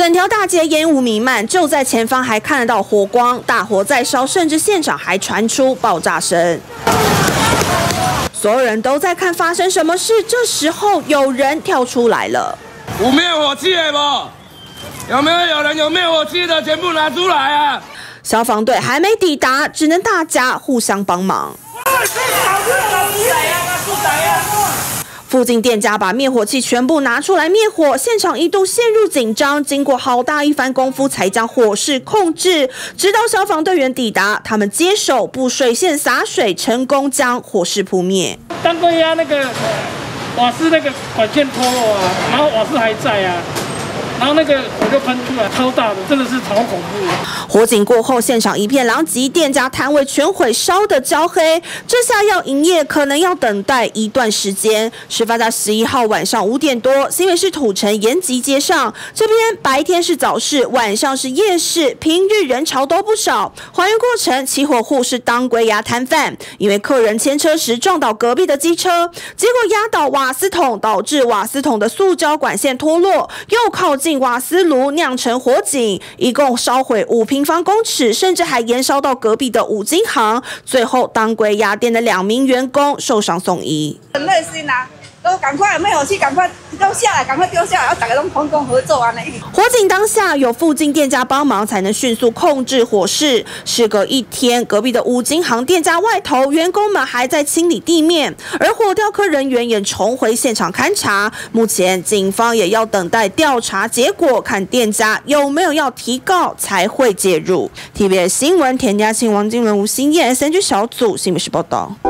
整条大街烟雾弥漫，就在前方还看得到火光，大火在烧，甚至现场还传出爆炸声。所有人都在看发生什么事，这时候有人跳出来了。有灭火器的不？有没有有人有灭火器的？全部拿出来啊！消防队还没抵达，只能大家互相帮忙。附近店家把灭火器全部拿出来灭火，现场一度陷入紧张。经过好大一番功夫，才将火势控制。直到消防队员抵达，他们接手布水线洒水，成功将火势扑灭。当归呀，那个瓦斯那个管线脱落啊，然后瓦斯还在啊。然后那个火就喷出来，超大的，真的是超恐怖。火警过后，现场一片狼藉，店家摊位全毁，烧得焦黑。这下要营业，可能要等待一段时间。事发在十一号晚上五点多，新北市土城延吉街上，这边白天是早市，晚上是夜市，平日人潮都不少。还原过程，起火户是当归鸭摊贩，因为客人牵车时撞倒隔壁的机车，结果压倒瓦斯桶，导致瓦斯桶的塑胶管线脱落，又靠近。瓦斯炉酿成火警，一共烧毁五平方公尺，甚至还延烧到隔壁的五金行。最后，当归鸭店的两名员工受伤送医。很热心啊。都赶快灭火器，赶快丢下来，赶快丢下来，要大家都分工合作完了。火警当下有附近店家帮忙，才能迅速控制火势。事隔一天，隔壁的五金行店家外头，员工们还在清理地面，而火雕科人员也重回现场勘查。目前警方也要等待调查结果，看店家有没有要提告才会介入。TBS 新闻田家庆、王金伦、吴新燕三 G 小组新闻室报道。